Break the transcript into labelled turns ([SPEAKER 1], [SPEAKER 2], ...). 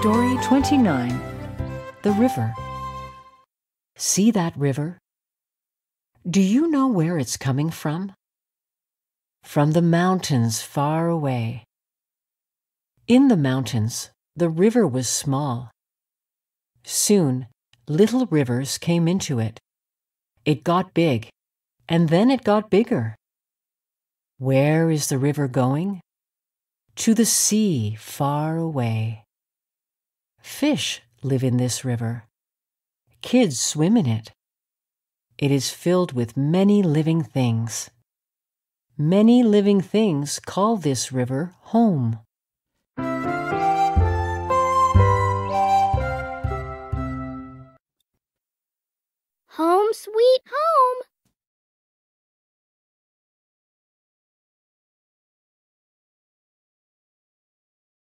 [SPEAKER 1] Story 29 The River. See that river? Do you know where it's coming from? From the mountains far away. In the mountains, the river was small. Soon, little rivers came into it. It got big, and then it got bigger. Where is the river going? To the sea far away. Fish live in this river. Kids swim in it. It is filled with many living things. Many living things call this river home.
[SPEAKER 2] Home, sweet home.